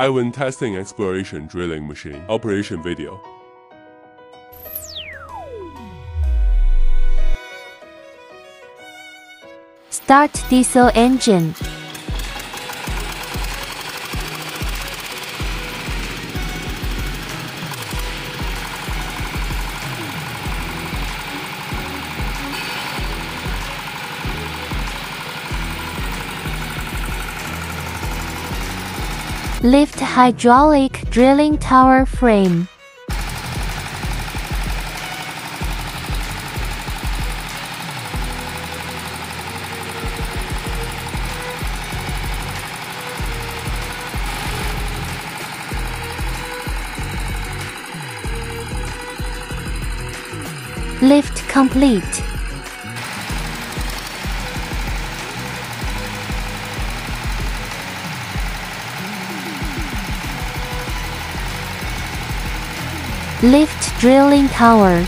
IWINTESTING exploration drilling machine operation video. Start diesel engine. Lift hydraulic drilling tower frame. Lift complete. Lift drilling tower.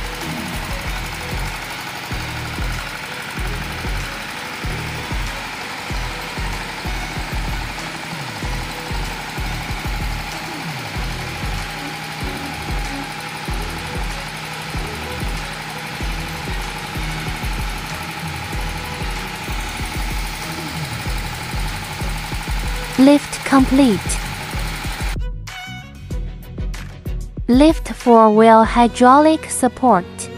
Lift complete. Lift four-wheel hydraulic support.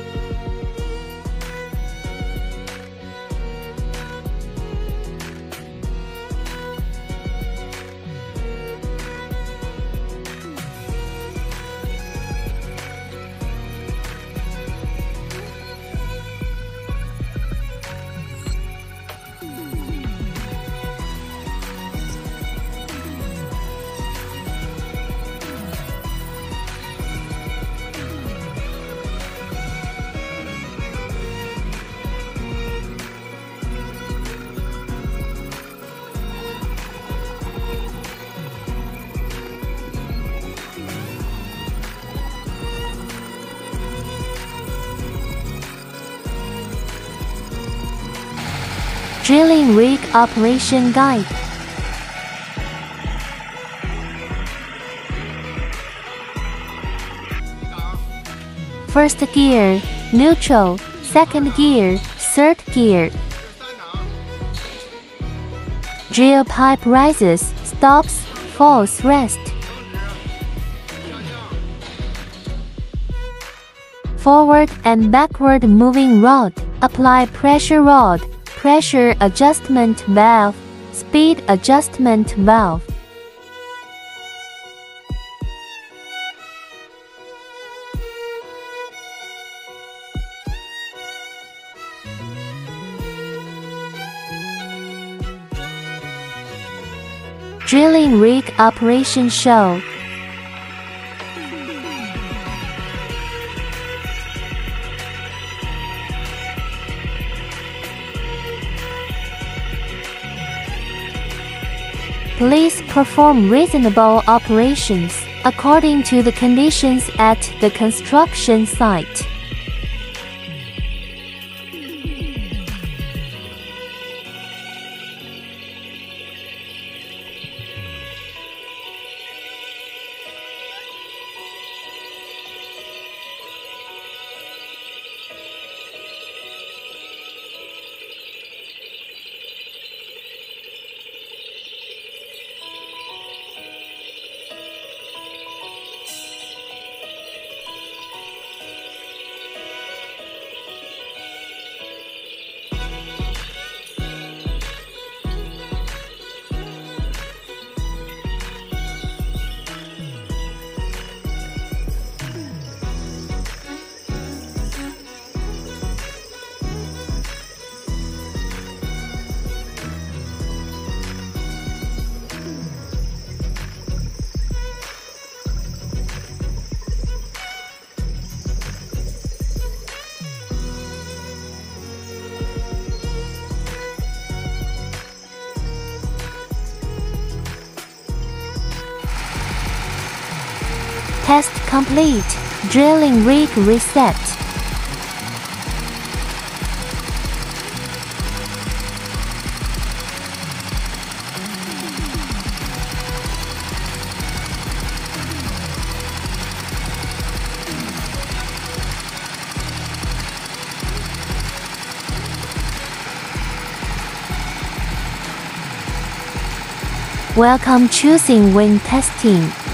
Drilling rig operation guide. First gear, neutral, second gear, third gear. Drill pipe rises, stops, falls, rest. Forward and backward moving rod, apply pressure rod, pressure adjustment valve, speed adjustment valve. Drilling rig operation show. Please perform reasonable operations according to the conditions at the construction site. Test complete. Drilling rig reset. Welcome choosing WINTESTING.